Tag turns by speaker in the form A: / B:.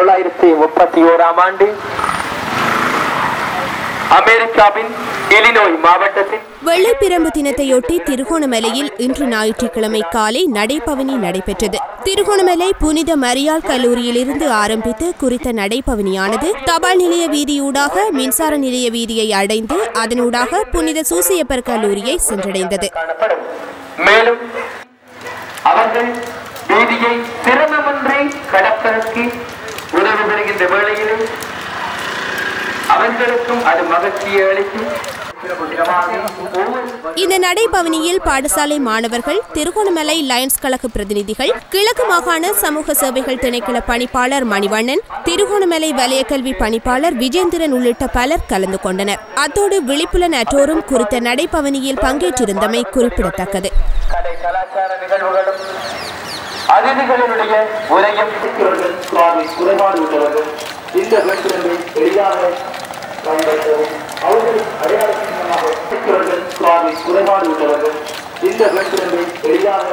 A: தொள்ளாயிரத்தி முப்பத்தி ஓராம் ஆண்டு அமெரிக்காவின் இலினோய் மாவட்டத்தில்
B: வெள்ளைப்பிரம்பு தினத்தையொட்டி திருகோணமலையில் இன்று ஞாயிற்றுக்கிழமை காலை நடைபவனி நடைபெற்றது. திருகோணமலை புனித மரியாள் கல்லூரியிலிருந்து ஆரம்பித்து குறித்த நடைபவனியானது தபால் நிலைய வீதியூடாக மின்சார நிலைய வீதியை அடைந்து அதனூடாக புனித சூசியப்பர் கல்லூரியை சென்றடைந்தது.
A: மேலும் அவர்கள் வீதியை சிரமமின்றி கடப்பதற்கு உதவி பெறுகின்ற வேளையிலும் அவர்களுக்கும் அது மகிழ்ச்சியை அளிக்கும்.
B: இந்த நடைபவனியில் பாடசாலை மாணவர்கள் திருகோணமலை லயன்ஸ் கழக பிரதிநிதிகள் கிழக்கு மாகாண சமூக சேவைகள் திணைக்கள பணிப்பாளர் மணிவண்ணன் திருகோணமலை வலய கல்வி பணிப்பாளர் விஜேந்திரன் உள்ளிட்ட பலர் கலந்து கொண்டனர். அத்தோடு விழிப்புலன் அற்றோரும் குறித்த நடைபவனியில் பங்கேற்றிருந்தமை குறிப்பிடத்தக்கது.
A: கலை கலாச்சார நிகழ்வுகளும் அதிதிகளினுடைய உரையும். எளிதாக பயன்படுத்தவும் அவர்கள் அடையாள சின்னமாக சிக்கிறவர்கள் சுவாமி குறைபாடு உள்ளவர்கள் இந்த வேண்டுதலை எளிதாக